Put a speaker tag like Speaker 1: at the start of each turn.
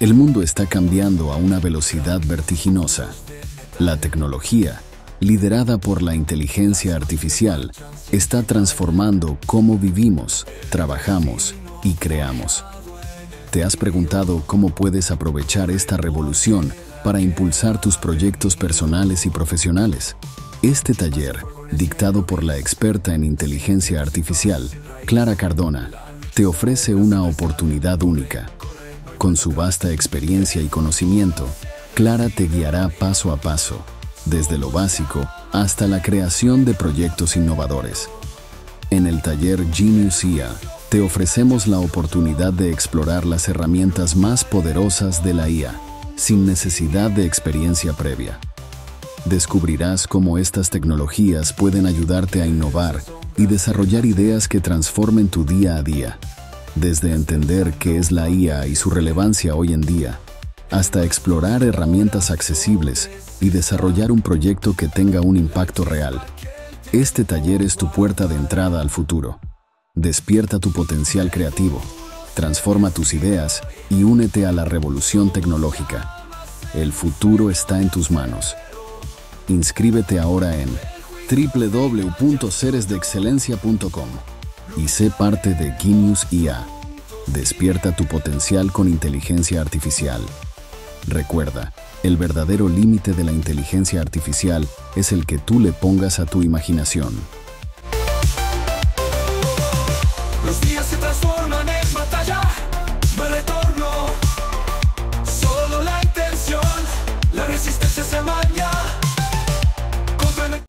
Speaker 1: El mundo está cambiando a una velocidad vertiginosa. La tecnología, liderada por la inteligencia artificial, está transformando cómo vivimos, trabajamos y creamos. ¿Te has preguntado cómo puedes aprovechar esta revolución para impulsar tus proyectos personales y profesionales? Este taller, dictado por la experta en inteligencia artificial, Clara Cardona, te ofrece una oportunidad única con su vasta experiencia y conocimiento, Clara te guiará paso a paso, desde lo básico hasta la creación de proyectos innovadores. En el taller Genius IA, te ofrecemos la oportunidad de explorar las herramientas más poderosas de la IA, sin necesidad de experiencia previa. Descubrirás cómo estas tecnologías pueden ayudarte a innovar y desarrollar ideas que transformen tu día a día desde entender qué es la IA y su relevancia hoy en día, hasta explorar herramientas accesibles y desarrollar un proyecto que tenga un impacto real. Este taller es tu puerta de entrada al futuro. Despierta tu potencial creativo, transforma tus ideas y únete a la revolución tecnológica. El futuro está en tus manos. Inscríbete ahora en www.seresdeexcelencia.com y sé parte de Genius IA. Despierta tu potencial con inteligencia artificial. Recuerda, el verdadero límite de la inteligencia artificial es el que tú le pongas a tu imaginación.